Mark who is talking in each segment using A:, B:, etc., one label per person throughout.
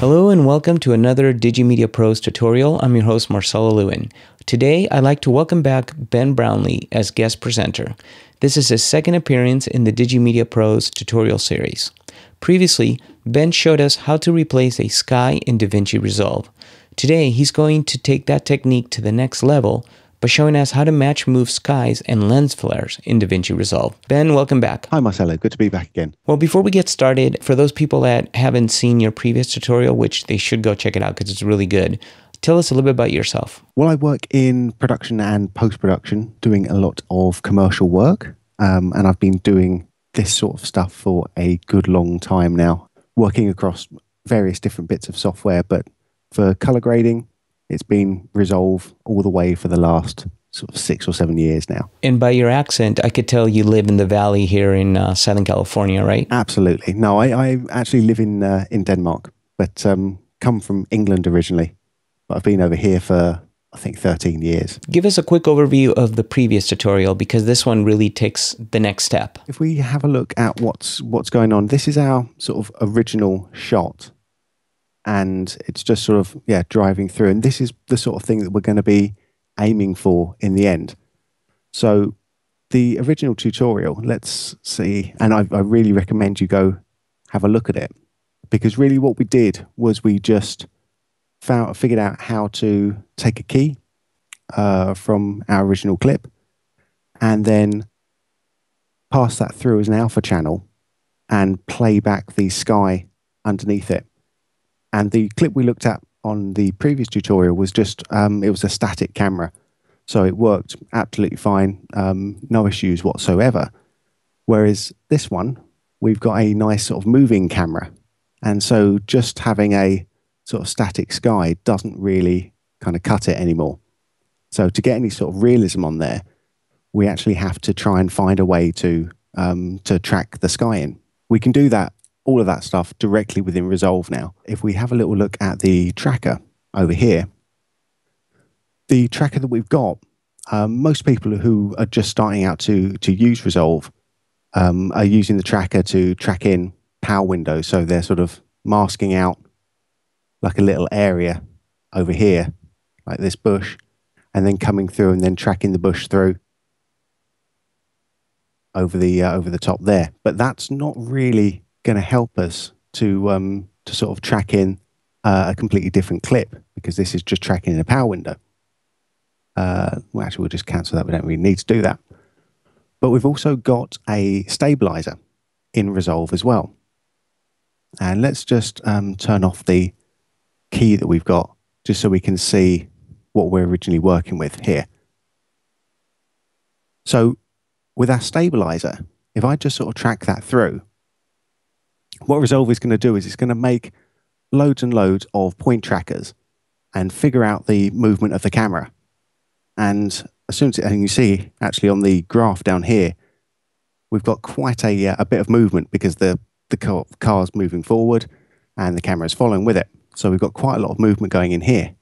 A: Hello and welcome to another Digimedia Pros tutorial. I'm your host Marcelo Lewin. Today I'd like to welcome back Ben Brownlee as guest presenter. This is his second appearance in the Digimedia Pros tutorial series. Previously, Ben showed us how to replace a sky in DaVinci Resolve. Today he's going to take that technique to the next level by showing us how to match move skies and lens flares in DaVinci Resolve. Ben, welcome back.
B: Hi, Marcelo. Good to be back again.
A: Well, before we get started, for those people that haven't seen your previous tutorial, which they should go check it out because it's really good, tell us a little bit about yourself.
B: Well, I work in production and post production, doing a lot of commercial work. Um, and I've been doing this sort of stuff for a good long time now, working across various different bits of software. But for color grading, it's been Resolve all the way for the last sort of six or seven years now.
A: And by your accent, I could tell you live in the valley here in uh, Southern California, right?
B: Absolutely. No, I, I actually live in uh, in Denmark, but um, come from England originally. But I've been over here for I think 13 years.
A: Give us a quick overview of the previous tutorial because this one really takes the next step.
B: If we have a look at what's what's going on, this is our sort of original shot and it's just sort of yeah driving through. And this is the sort of thing that we're going to be aiming for in the end. So the original tutorial let's see and I, I, really recommend you go have a look at it. Because really what we did was we just found figured out how to take a key uh, from our original clip and then pass that through as an alpha channel and play back the sky underneath it and the clip we looked at on the previous tutorial was just, um, it was a static camera. So it worked absolutely fine, um, no issues whatsoever. Whereas this one, we've got a nice sort of moving camera. And so just having a sort of static sky doesn't really kind of cut it anymore. So to get any sort of realism on there, we actually have to try and find a way to um, to track the sky in. We can do that all of that stuff directly within Resolve now. If we have a little look at the tracker over here, the tracker that we've got, um, most people who are just starting out to, to use Resolve um, are using the tracker to track in power windows. So they're sort of masking out like a little area over here, like this bush, and then coming through and then tracking the bush through over the uh, over the top there. But that's not really going to help us to um, to sort of track in uh, a completely different clip because this is just tracking in a power window. Uh, well, actually, we'll just cancel that. We don't really need to do that. But we've also got a stabilizer in Resolve as well. And let's just um, turn off the key that we've got just so we can see what we're originally working with here. So with our stabilizer, if I just sort of track that through, what Resolve is going to do is it's going to make loads and loads of point trackers and figure out the movement of the camera. And as soon as it, and you see actually on the graph down here, we've got quite a, uh, a bit of movement because the, the car, car's moving forward and the camera is following with it. So we've got quite a lot of movement going in here.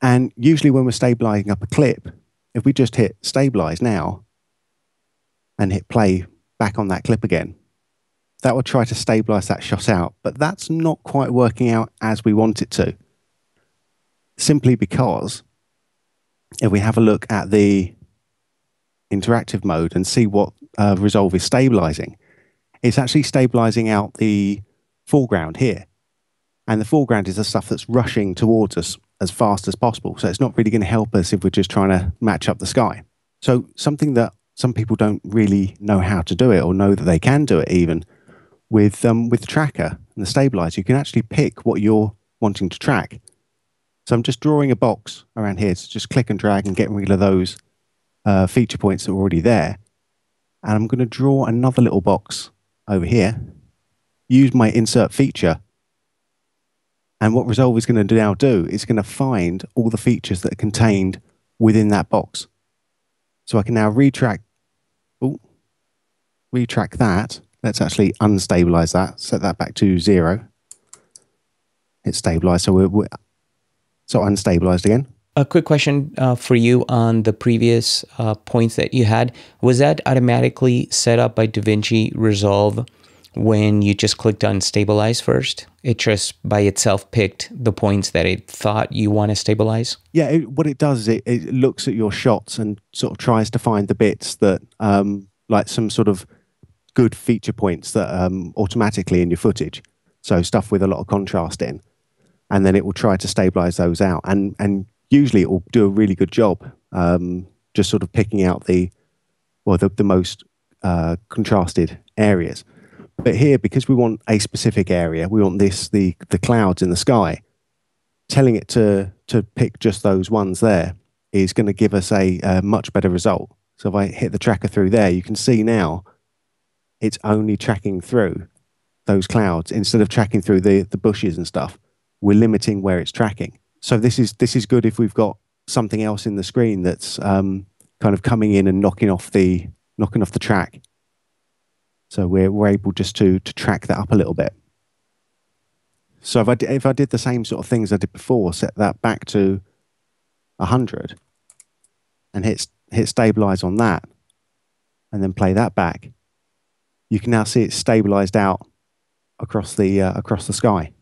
B: And usually when we're stabilizing up a clip, if we just hit stabilize now and hit play back on that clip again, that will try to stabilize that shot out, but that's not quite working out as we want it to. Simply because if we have a look at the interactive mode and see what uh, Resolve is stabilizing, it's actually stabilizing out the foreground here. And the foreground is the stuff that's rushing towards us as fast as possible. So it's not really going to help us if we're just trying to match up the sky. So something that some people don't really know how to do it or know that they can do it even with um, with the tracker and the stabilizer, you can actually pick what you're wanting to track. So I'm just drawing a box around here to just click and drag and get rid of those uh, feature points that are already there. And I'm going to draw another little box over here, use my insert feature. And what Resolve is going to now do is going to find all the features that are contained within that box. So I can now retrack, ooh, retrack that Let's actually unstabilize that, set that back to zero. It's stabilized, so we're, we're so unstabilized again.
A: A quick question uh, for you on the previous uh, points that you had. Was that automatically set up by DaVinci Resolve when you just clicked on stabilize first? It just by itself picked the points that it thought you want to stabilize?
B: Yeah, it, what it does is it, it looks at your shots and sort of tries to find the bits that, um, like some sort of good feature points that um, automatically in your footage. So stuff with a lot of contrast in, and then it will try to stabilize those out. And and usually it will do a really good job, um, just sort of picking out the, well, the, the most uh, contrasted areas. But here, because we want a specific area, we want this the the clouds in the sky. Telling it to to pick just those ones there is going to give us a, a much better result. So if I hit the tracker through there, you can see now it's only tracking through those clouds instead of tracking through the, the bushes and stuff. We're limiting where it's tracking. So this is this is good if we've got something else in the screen that's um, kind of coming in and knocking off the knocking off the track. So we're we're able just to to track that up a little bit. So if I did, if I did the same sort of things I did before, set that back to hundred, and hit hit stabilize on that, and then play that back, you can now see it stabilized out across the uh, across the sky,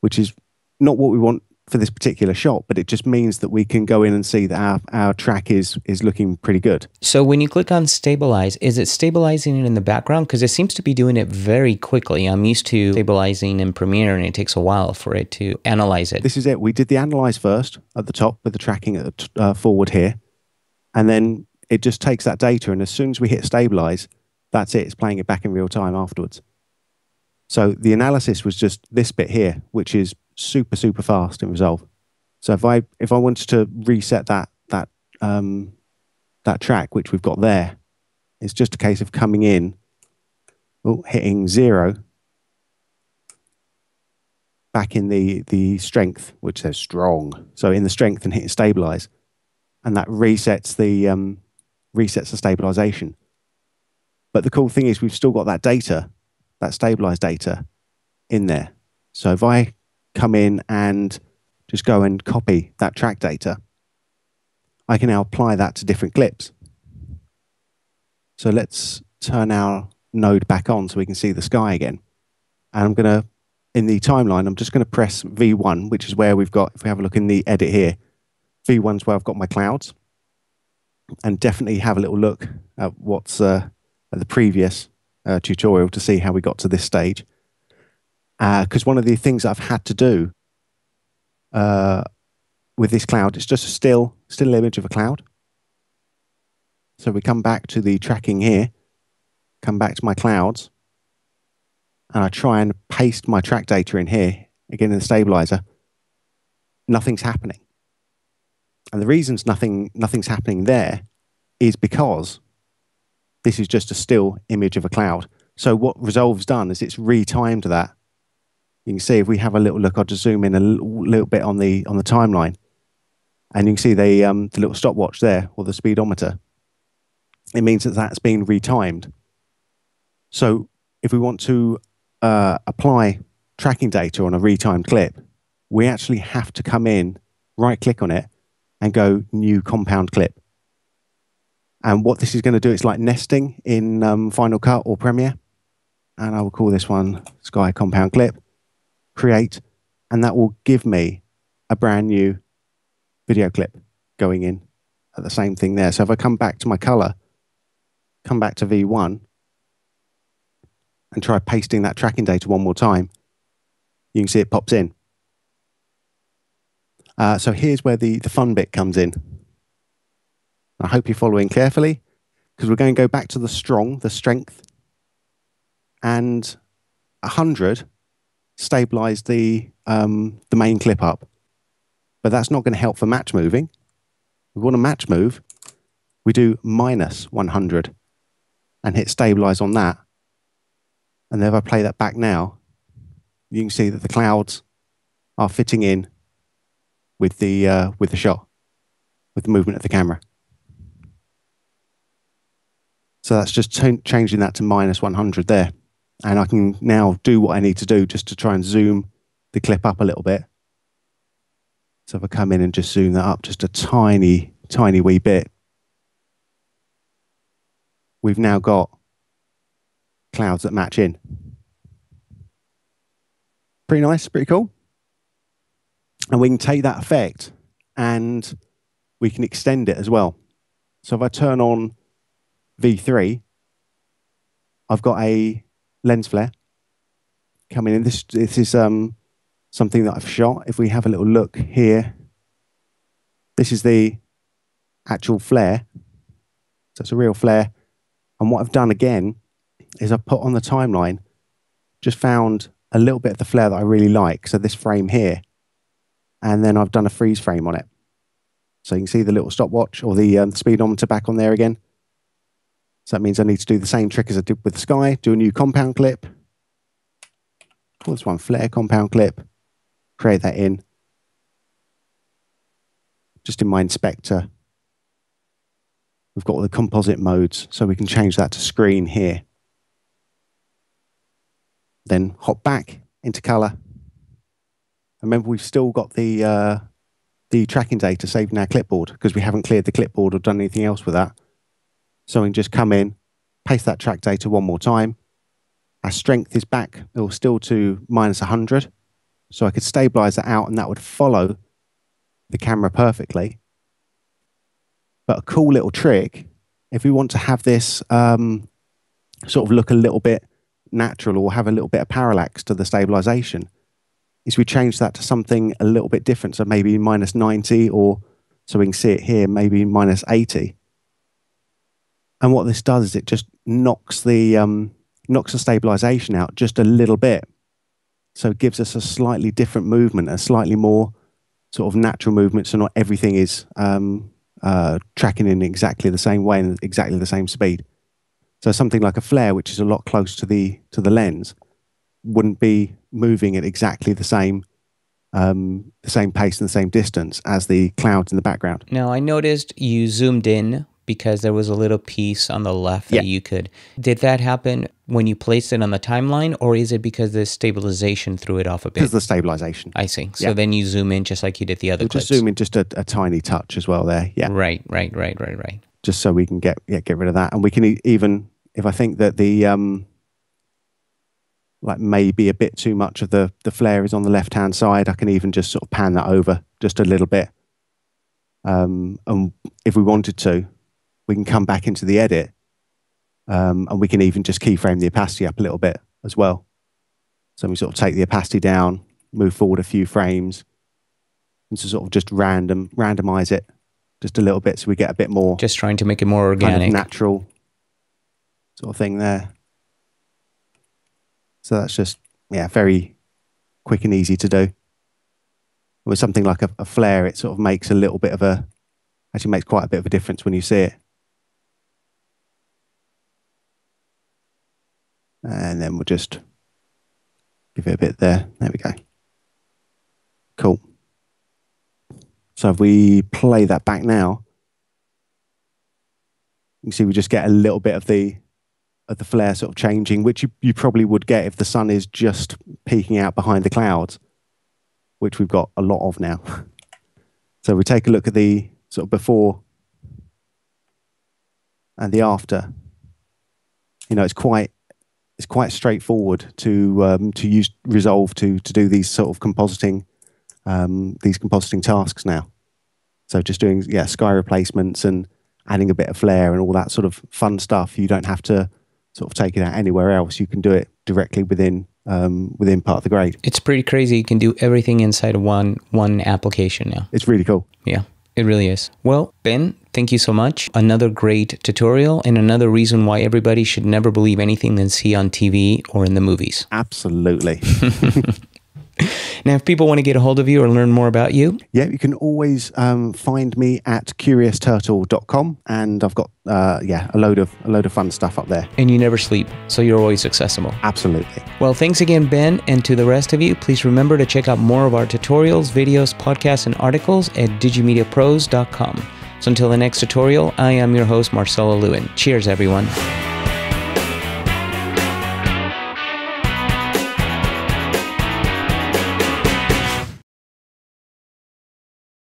B: which is not what we want for this particular shot, but it just means that we can go in and see that our, our track is is looking pretty good.
A: So when you click on stabilize, is it stabilizing it in the background? Because it seems to be doing it very quickly. I'm used to stabilizing in Premiere and it takes a while for it to analyze it.
B: This is it. We did the analyze first at the top with the tracking at the uh, forward here. And then it just takes that data and as soon as we hit stabilize, that's it. It's playing it back in real time afterwards. So the analysis was just this bit here, which is super super fast in Resolve. So if I if I wanted to reset that that um, that track which we've got there, it's just a case of coming in, oh, hitting zero, back in the the strength which says strong. So in the strength and hitting stabilize, and that resets the um, resets the stabilization. But the cool thing is we've still got that data, that stabilized data in there. So if I come in and just go and copy that track data, I can now apply that to different clips. So let's turn our node back on so we can see the sky again. And I'm going to, in the timeline, I'm just going to press V1, which is where we've got, if we have a look in the edit here, V1 is where I've got my clouds. And definitely have a little look at what's uh, the previous uh, tutorial to see how we got to this stage. Because uh, one of the things I've had to do uh, with this cloud, it's just a still, still image of a cloud. So we come back to the tracking here, come back to my clouds, and I try and paste my track data in here, again in the stabilizer. Nothing's happening. And the reasons nothing, nothing's happening there is because this is just a still image of a cloud. So what Resolve's done is it's retimed that. You can see if we have a little look, I'll just zoom in a little, bit on the on the timeline, and you can see the um, the little stopwatch there or the speedometer. It means that that's been retimed. So if we want to uh, apply tracking data on a retimed clip, we actually have to come in, right click on it, and go new compound clip. And what this is going to do, it's like nesting in um, Final Cut or Premiere. And I will call this one Sky Compound Clip, create, and that will give me a brand new video clip going in at the same thing there. So if I come back to my color, come back to V1, and try pasting that tracking data one more time, you can see it pops in. Uh, so here's where the, the fun bit comes in. I hope you're following carefully because we're going to go back to the strong, the strength, and 100 stabilize the, um, the main clip up. But that's not going to help for match moving. We want a match move. We do minus 100 and hit stabilize on that. And then if I play that back now, you can see that the clouds are fitting in with the, uh, with the shot, with the movement of the camera. So that's just changing that to minus 100 there. And I can now do what I need to do just to try and zoom the clip up a little bit. So if I come in and just zoom that up just a tiny, tiny wee bit, we've now got clouds that match in. Pretty nice, pretty cool. And we can take that effect and we can extend it as well. So if I turn on V3, I've got a lens flare coming in. This this is um, something that I've shot. If we have a little look here, this is the actual flare. So it's a real flare. And what I've done again is I've put on the timeline, just found a little bit of the flare that I really like. So this frame here, and then I've done a freeze frame on it. So you can see the little stopwatch or the, um, speedometer back on there again. So that means I need to do the same trick as I did with the sky, do a new compound clip. Call this one flare compound clip, create that in. Just in my inspector, we've got the composite modes, so we can change that to screen here. Then hop back into color. Remember, we've still got the uh, the tracking data saved in our clipboard because we haven't cleared the clipboard or done anything else with that. So we can just come in, paste that track data one more time. Our strength is back, or still to minus 100. So I could stabilize that out and that would follow the camera perfectly. But a cool little trick, if we want to have this um, sort of look a little bit natural or have a little bit of parallax to the stabilization, is we change that to something a little bit different. So maybe minus 90 or so we can see it here, maybe minus 80. And what this does is it just knocks the um, knocks the stabilization out just a little bit. So it gives us a slightly different movement, a slightly more sort of natural movement. So not everything is um, uh, tracking in exactly the same way and exactly the same speed. So something like a flare, which is a lot closer to the to the lens, wouldn't be moving at exactly the same um, the same pace and the same distance as the clouds in the background.
A: Now, I noticed you zoomed in because there was a little piece on the left that you could. Did that happen when you placed it on the timeline, or is it because the stabilization threw it off a bit?
B: of the stabilization.
A: I see. So
B: Yeah.
A: then you zoom in just like you did the other
B: We'll just zoom in just a, a tiny touch as well there. Yeah.
A: Right, right, right, right, right.
B: Just so we can get yeah, get rid of that. And we can e- even if I think that the um like maybe a bit too much of the the flare is on the left hand side, I can even just sort of pan that over just a little bit. Um, and if we wanted to, we can come back into the edit, um, and we can even just keyframe the opacity up a little bit as well. So we sort of take the opacity down, move forward a few frames, and to sort of just random randomize it just a little bit, so we get a bit more
A: Just trying to make it more
B: kind
A: organic.
B: of natural sort of thing there. So that's just yeah, very quick and easy to do. With something like a, a flare, it sort of makes a little bit of a actually makes quite a bit of a difference when you see it. And then we'll just give it a bit there. There we go. Cool. So if we play that back now, you see we just get a little bit of the of the flare sort of changing, which you, you probably would get if the sun is just peeking out behind the clouds, which we've got a lot of now. so we take a look at the sort of before and the after. You know, it's quite it's quite straightforward to um, to use Resolve to to do these sort of compositing um, these compositing tasks now. So just doing yeah sky replacements and adding a bit of flair and all that sort of fun stuff. You don't have to sort of take it out anywhere else. You can do it directly within um, within part of the grade.
A: It's pretty crazy. You can do everything inside one one application now.
B: It's really cool.
A: Yeah, it really is. Well, Ben, thank you so much. Another great tutorial and another reason why everybody should never believe anything they see on TV or in the movies.
B: Absolutely.
A: Now, if people want to get a hold of you or learn more about you,
B: yeah, you can always um, find me at curiousturtle.com and I've got uh, yeah a load of a load of fun stuff up there.
A: and you never sleep, so you're always accessible.
B: Absolutely.
A: Well, thanks again, Ben, and to the rest of you, please remember to check out more of our tutorials, videos, podcasts, and articles at digimediapros.com. So until the next tutorial, I am your host, Marcelo Lewin. Cheers, everyone.